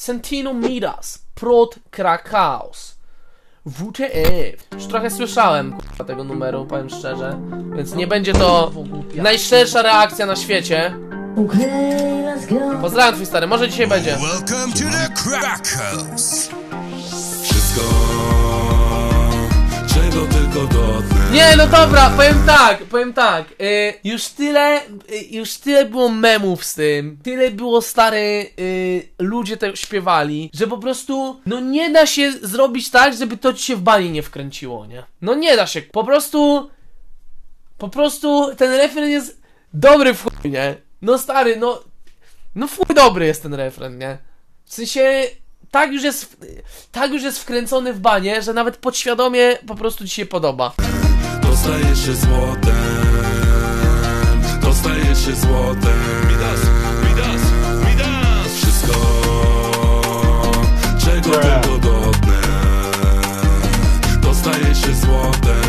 Sentino Midas, Prot Krakaos. WTF. Już trochę słyszałem tego numeru, powiem szczerze. Więc nie będzie to najszczersza reakcja na świecie. Okay, let's go. Pozdrawiam twój stary, może dzisiaj będzie. Welcome to the Crack House. Wszystko, czego tylko dotknę. Nie, no dobra, powiem tak, powiem tak. Y, już tyle, y, już tyle było memów z tym, tyle było stary, y, ludzie to śpiewali, że po prostu, no nie da się zrobić tak, żeby to ci się w bani nie wkręciło, nie? No nie da się, po prostu, po prostu ten refren jest dobry w chuj, nie? No stary, no, no w chuj dobry jest ten refren, nie? W sensie, tak już jest, tak już jest wkręcony w banie, że nawet podświadomie po prostu ci się podoba. Dostaje się złotem, dostaje się złotem. Midas, Midas, Midas. Wszystko, czego tylko dotknę. Dostaje się złotem,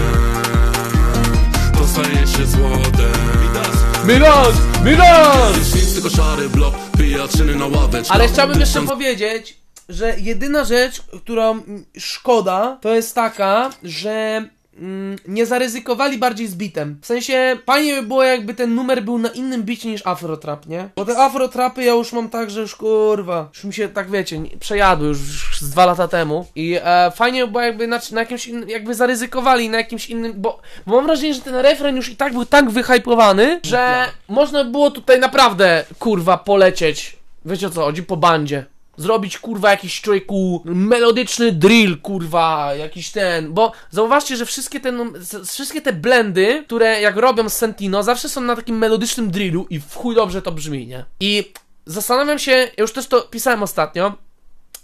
dostaje się złotem. Midas, Miros! Miros! nic tylko szary blok, pijaczyny na ławeczkach. Ale chciałbym jeszcze powiedzieć, że jedyna rzecz, którą szkoda, to jest taka, że mm, nie zaryzykowali bardziej z bitem. W sensie, fajnie by było jakby ten numer był na innym bicie niż Afrotrap, nie? Bo te Afrotrapy ja już mam tak, że już kurwa, już mi się tak wiecie, nie- przejadły już z dwa lata temu. I e, fajnie by było jakby na, na jakimś jakby zaryzykowali na jakimś innym, bo, bo mam wrażenie, że ten refren już i tak był tak wyhypowany, że można było tutaj naprawdę kurwa polecieć. Wiecie o co chodzi? Po bandzie. Zrobić kurwa jakiś człowieku melodyczny drill, kurwa, jakiś ten. Bo zauważcie, że wszystkie te, wszystkie te blendy, które jak robią Sentino, zawsze są na takim melodycznym drillu i w chuj dobrze to brzmi, nie? I zastanawiam się, ja już też to pisałem ostatnio,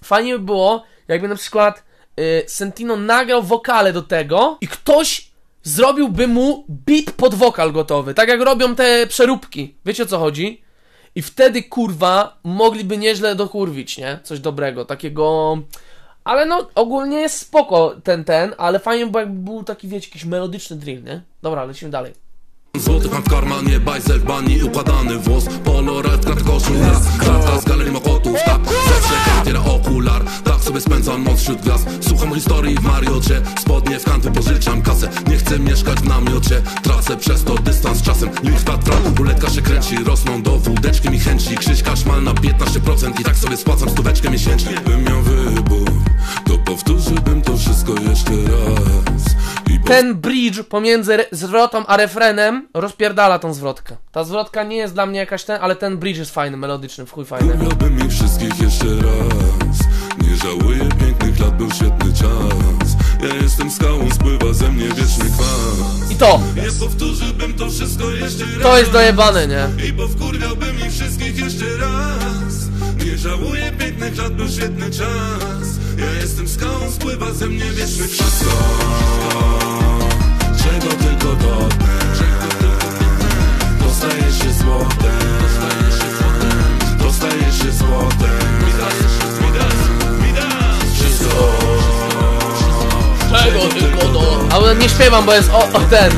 fajnie by było, jakby na przykład y, Sentino nagrał wokale do tego i ktoś zrobiłby mu beat pod wokal gotowy, tak jak robią te przeróbki. Wiecie o co chodzi? I wtedy kurwa mogliby nieźle dokurwić, nie? Coś dobrego, takiego. Ale no, ogólnie jest spoko ten, ten, ale fajnie by był taki, wiecie, jakiś melodyczny drill, nie? Dobra, lecimy dalej. Złotych mam w karmanie, bajzel w bani, układany włos Polo, red, krat, koszula Klata z galerii mokotów, tak Zawsze kartier, okular Tak sobie spędzam noc wśród gwiazd. Słucham historii w Mariocie Spodnie w kanty, pożyczam kasę. Nie chcę mieszkać w namiocie Tracę przez to dystans czasem. Limit patron, ruletka się kręci Rosną do wódeczki mi chęci. Krzyśka szmal na 15% I tak sobie spłacam stóweczkę miesięcznie. Bym miał wybór To powtórzyłbym to wszystko jeszcze raz Ten bridge pomiędzy zwrotą a refrenem rozpierdala tą zwrotkę. Ta zwrotka nie jest dla mnie jakaś ten, ale ten bridge jest fajny, melodyczny, w chuj fajny. Miałbym ich wszystkich jeszcze raz Nie żałuję pięknych lat, był świetny czas Ja jestem skałą, spływa ze mnie wieczny kwas I to! Nie powtórzyłbym to wszystko jeszcze raz To jest dojebane, nie? I powkurwiałbym ich wszystkich jeszcze raz Nie żałuję pięknych lat, był świetny czas Ja jestem skałą, spływa ze mnie wieczny kwas czego tylko dotknę Dostaje się złotem Dostaje się złotem Wszystko Czego tylko do... Ale nie śpiewam, bo jest o, o ten...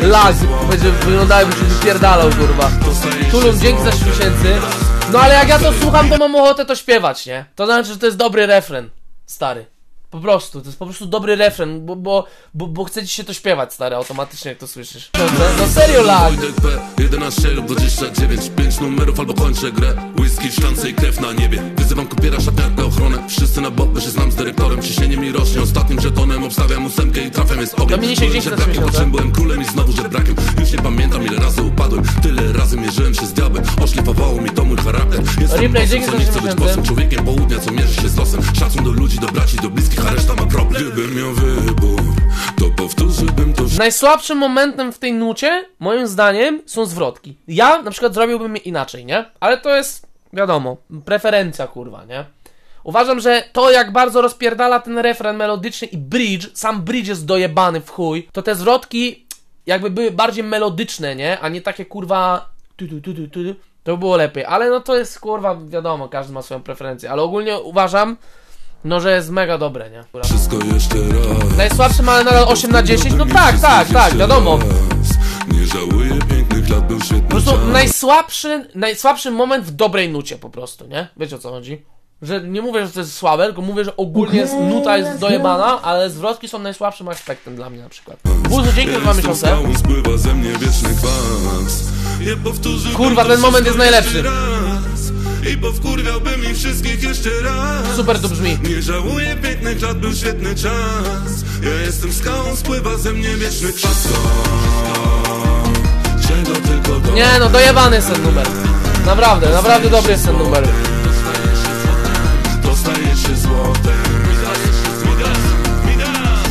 Lag. Będzie wyglądało jakby się wypierdalał, kurwa. Tulum, dzięki za 6 złotem. miesięcy. No ale jak ja to słucham, to mam ochotę to śpiewać, nie? To znaczy, że to jest dobry refren, stary. Po prostu, to jest po prostu dobry refren, bo, bo, bo, bo chce ci się to śpiewać, stary, automatycznie jak to słyszysz. No, no serio lag. Wojtek P, 11 lub 29 Pięć numerów albo kończę grę. Whisky szklance i krew na niebie. Wyzywam kupiera, szatniarkę, ochronę. Wszyscy na się znam z dyrektorem. Ciśnienie mi rośnie, ostatnim żetonem Obstawiam ósemkę i trafiam jest ogień po czym byłem królem i znowu żebrakiem Już nie pamiętam ile razy upadłem. Tyle razy mierzyłem się z diabłem. Oszlifowało mi to mój charakter Jestem Replay, za nie być Człowiekiem południa, co mierzy się z losem Szacun do ludzi, do braci, do bliskich, a reszta ma problem Gdybym miał wybór, to powtórzyłbym to Najsłabszym momentem w tej nucie, moim zdaniem, są zwrotki. Ja na przykład zrobiłbym je inaczej, nie? Ale to jest, wiadomo, preferencja, kurwa, nie? Uważam, że to jak bardzo rozpierdala ten refren melodyczny i bridge, sam bridge jest dojebany w chuj, to te zwrotki jakby były bardziej melodyczne, nie? A nie takie kurwa tu, tu, tu, tu, tu, to by było lepiej. Ale no to jest kurwa, wiadomo, każdy ma swoją preferencję. Ale ogólnie uważam, no, że jest mega dobre, nie? Kurwa. Wszystko jeszcze raz Najsłabszym, ale nadal 8 na 10, no tak, tak, tak, wiadomo. Nie żałuję pięknych lat, był świetny Po prostu najsłabszy, najsłabszy moment w dobrej nucie po prostu, nie? Wiecie o co chodzi? Że nie mówię, że to jest słabe, tylko mówię, że ogólnie jest, nuta jest dojebana, ale zwrotki są najsłabszym aspektem dla mnie na przykład. Buzu, dzięki za dwa miesiące. skałą, spływa ze mnie wieczny kwas Nie powtórzyłbym Kurwa, ten moment jest najlepszy. I powkurwiałbym ich wszystkich jeszcze raz Super to brzmi. Nie żałuję pięknych lat, był świetny czas Ja jestem skałą, spływa ze mnie wieczny kwas Czego tylko do Nie no, dojebany jest ten numer. Naprawdę, naprawdę dobry jest ten numer. Się złotem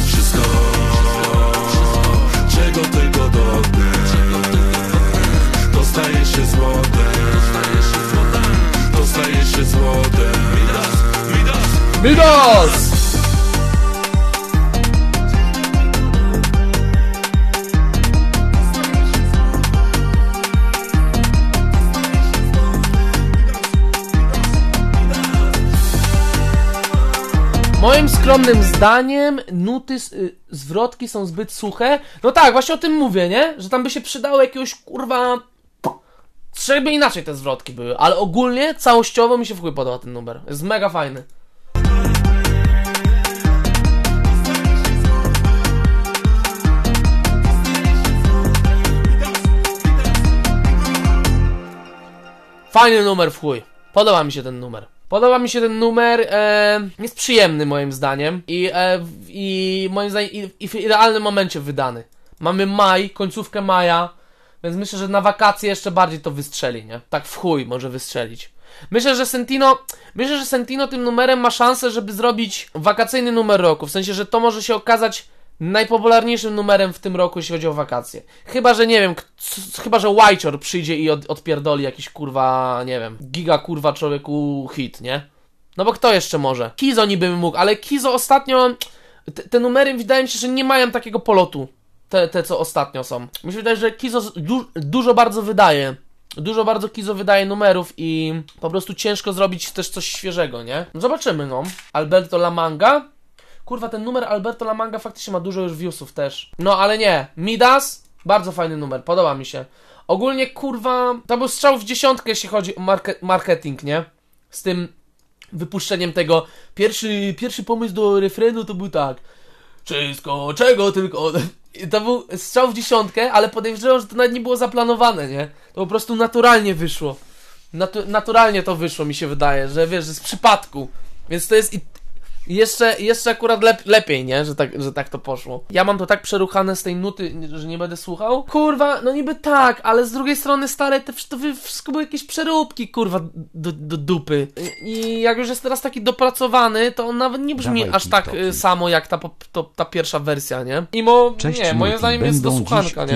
Wszystko Czego tylko dotknę. To staje się złotem. To staje się złotem. Midos! Moim skromnym zdaniem nuty, y, zwrotki są zbyt suche. No tak, właśnie o tym mówię, nie? Że tam by się przydało jakiegoś kurwa... Żeby inaczej te zwrotki były, ale ogólnie, całościowo mi się w chuj podoba ten numer. Jest mega fajny. Fajny numer w chuj. Podoba mi się ten numer. Podoba mi się ten numer, e, jest przyjemny moim zdaniem i, e, i moim zdaniem i, i w idealnym momencie wydany. Mamy maj, końcówkę maja, więc myślę, że na wakacje jeszcze bardziej to wystrzeli, nie? Tak w chuj może wystrzelić. Myślę, że Sentino, myślę, że Sentino tym numerem ma szansę, żeby zrobić wakacyjny numer roku. W sensie, że to może się okazać najpopularniejszym numerem w tym roku, jeśli chodzi o wakacje. Chyba, że nie wiem, chyba, że Whitechor przyjdzie i od, odpierdoli jakiś kurwa, nie wiem, giga kurwa człowieku hit, nie? No bo kto jeszcze może? Kizo niby mógł, ale Kizo ostatnio, te, te numery wydaje mi się, że nie mają takiego polotu. Te, te co ostatnio są. Mi się wydaje, że Kizo du, dużo bardzo wydaje. Dużo bardzo Kizo wydaje numerów i po prostu ciężko zrobić też coś świeżego, nie? Zobaczymy, no. Alberto Lamanga. Kurwa, ten numer Alberto Lamanga faktycznie ma dużo już viewsów też. No, ale nie. Midas, bardzo fajny numer, podoba mi się. Ogólnie, kurwa, to był strzał w dziesiątkę, jeśli chodzi o marke marketing, nie? Z tym wypuszczeniem tego. Pierwszy, pierwszy pomysł do refrenu to był tak. Wszystko, czego tylko. To był strzał w dziesiątkę, ale podejrzewam, że to nawet nie było zaplanowane, nie? To po prostu naturalnie wyszło. Natu naturalnie to wyszło, mi się wydaje, że wiesz, że z przypadku. Więc to jest i jeszcze, jeszcze akurat lep lepiej, nie? Że tak, że tak to poszło. Ja mam to tak przeruchane z tej nuty, że nie będę słuchał. Kurwa, no niby tak, ale z drugiej strony stare, te, to wszystko były jakieś przeróbki, kurwa, do, do dupy. I jak już jest teraz taki dopracowany, to on nawet nie brzmi Dawaj aż tak y, samo jak ta, to, ta pierwsza wersja, nie? Mimo, Cześć, nie, moim zdaniem jest do Będą słuchanka, dziś nie?